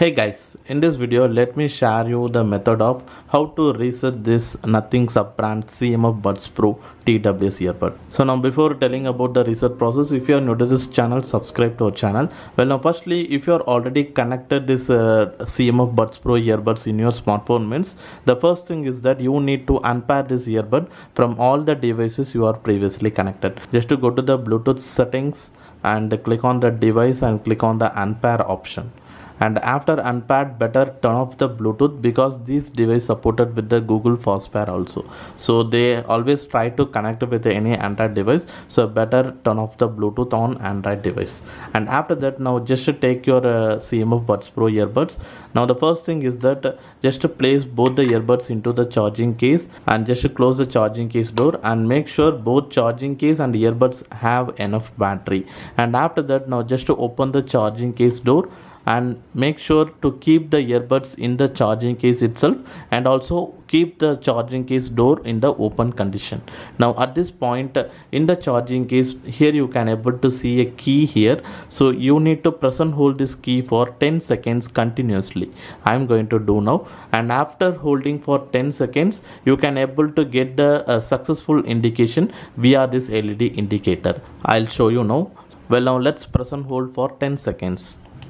Hey guys, in this video let me share you the method of how to reset this nothing sub brand CMF Buds Pro TWS earbud. So now before telling about the reset process, if you are new to this channel, subscribe to our channel. Well now firstly, if you are already connected this uh, CMF Buds Pro earbuds in your smartphone means the first thing is that you need to unpair this earbud from all the devices you are previously connected. Just to go to the Bluetooth settings and click on the device and click on the unpair option and after unpaired better turn off the bluetooth because this device supported with the google fast pair also. So they always try to connect with any android device. So better turn off the bluetooth on android device. And after that now just take your uh, cmf buds pro earbuds. Now the first thing is that just place both the earbuds into the charging case and just close the charging case door and make sure both charging case and earbuds have enough battery. And after that now just to open the charging case door and make sure to keep the earbuds in the charging case itself and also keep the charging case door in the open condition. Now at this point in the charging case here you can able to see a key here. So you need to press and hold this key for 10 seconds continuously. I am going to do now. And after holding for 10 seconds you can able to get the uh, successful indication via this led indicator. I'll show you now. Well now let's press and hold for 10 seconds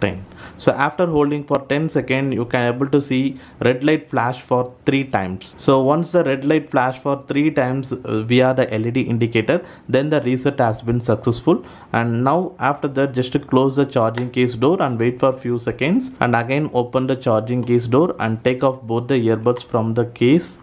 10 so after holding for 10 seconds you can able to see red light flash for three times. So once the red light flash for three times uh, via the led indicator then the reset has been successful. And now after that just close the charging case door and wait for few seconds. And again open the charging case door and take off both the earbuds from the case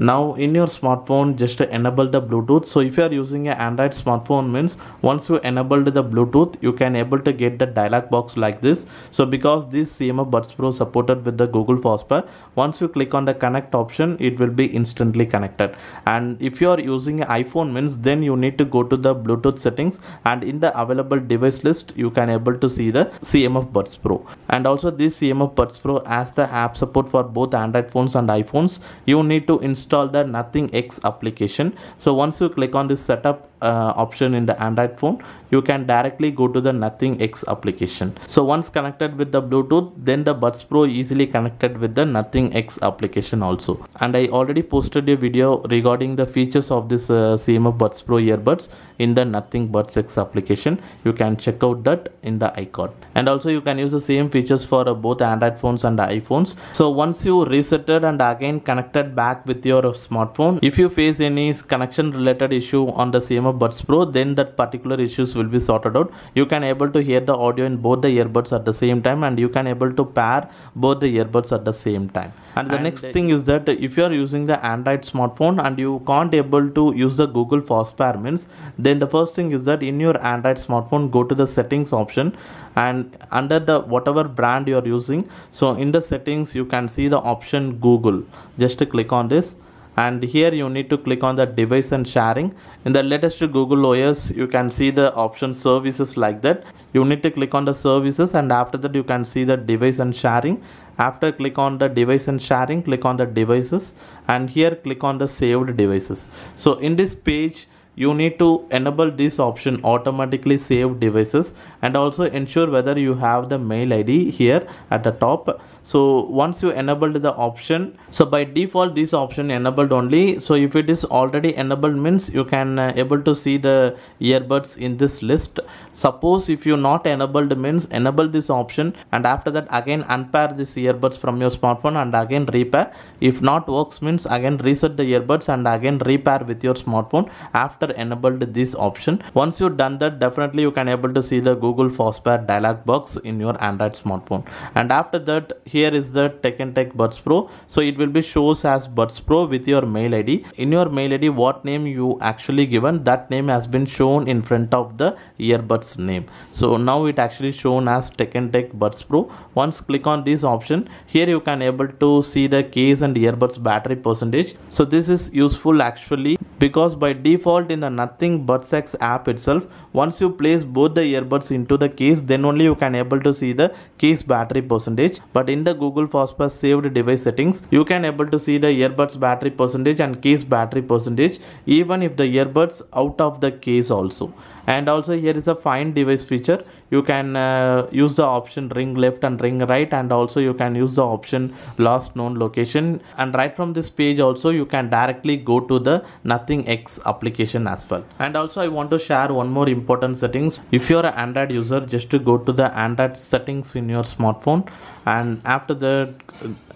now in your smartphone just enable the bluetooth. So if you are using an android smartphone means once you enabled the bluetooth you can able to get the dialog box like this. So because this cmf buds pro supported with the google fastpair once you click on the connect option it will be instantly connected. And if you are using an iphone means then you need to go to the bluetooth settings and in the available device list you can able to see the cmf buds pro. And also this cmf buds pro as the app support for both android phones and iphones. You need to install install the nothing x application. So once you click on this setup option in the android phone you can directly go to the nothing x application. So once connected with the bluetooth then the buds pro easily connected with the nothing x application also. And i already posted a video regarding the features of this uh, cmf buds pro earbuds in the nothing buds x application. You can check out that in the icon. And also you can use the same features for uh, both android phones and iphones. So once you resetted and again connected back with your smartphone if you face any connection related issue on the cmf buds pro then that particular issues will be sorted out. You can able to hear the audio in both the earbuds at the same time and you can able to pair both the earbuds at the same time. And the and next thing is that if you are using the android smartphone and you can't able to use the google fast pair means then the first thing is that in your android smartphone go to the settings option and under the whatever brand you are using so in the settings you can see the option google. Just click on this and here you need to click on the device and sharing. In the latest google os you can see the option services like that. You need to click on the services and after that you can see the device and sharing. After click on the device and sharing click on the devices. And here click on the saved devices. So in this page you need to enable this option automatically save devices. And also ensure whether you have the mail id here at the top so once you enabled the option so by default this option enabled only. So if it is already enabled means you can uh, able to see the earbuds in this list. Suppose if you not enabled means enable this option and after that again unpair this earbuds from your smartphone and again repair. If not works means again reset the earbuds and again repair with your smartphone after enabled this option. Once you done that definitely you can able to see the google fastpair dialog box in your android smartphone. And after that here is the Tech and Tech Buds Pro. So it will be shows as Buds Pro with your mail ID. In your mail ID, what name you actually given, that name has been shown in front of the earbuds name. So now it actually shown as Tech and Tech Buds Pro. Once click on this option, here you can able to see the case and earbuds battery percentage. So this is useful actually because by default in the nothing buds x app itself once you place both the earbuds into the case then only you can able to see the case battery percentage. But in the google fastpair saved device settings you can able to see the earbuds battery percentage and case battery percentage even if the earbuds out of the case also. And also here is a find device feature. You can uh, use the option ring left and ring right and also you can use the option last known location. And right from this page also you can directly go to the nothing x application as well. And also i want to share one more important settings. If you're an android user just to go to the android settings in your smartphone. And after that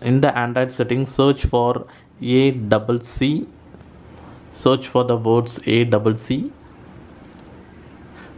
in the android settings search for a double c. Search for the words a double c.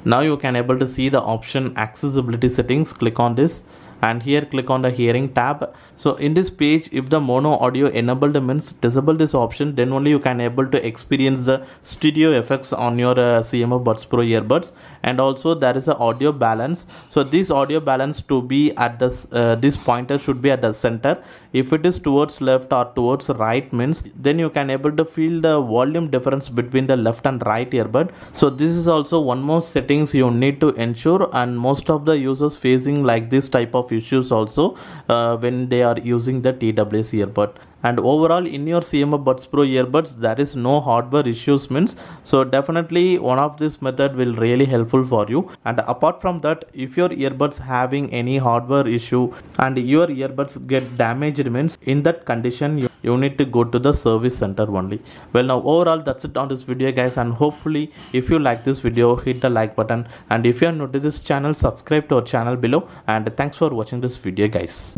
Now you can able to see the option accessibility settings. Click on this and here click on the hearing tab. So in this page if the mono audio enabled means disable this option then only you can able to experience the stereo effects on your uh, CMF Buds Pro earbuds. And also there is a audio balance. So this audio balance to be at this uh, this pointer should be at the center. If it is towards left or towards right means then you can able to feel the volume difference between the left and right earbud. So this is also one more settings you need to ensure. And most of the users facing like this type of issues also uh, when they are using the TWS earbud. And overall in your CMF Buds Pro earbuds there is no hardware issues means so definitely one of this method will really helpful for you. And apart from that if your earbuds having any hardware issue and your earbuds get damaged means in that condition you need to go to the service center only. Well now overall that's it on this video guys. And hopefully if you like this video hit the like button. And if you are new to this channel subscribe to our channel below. And thanks for watching this video guys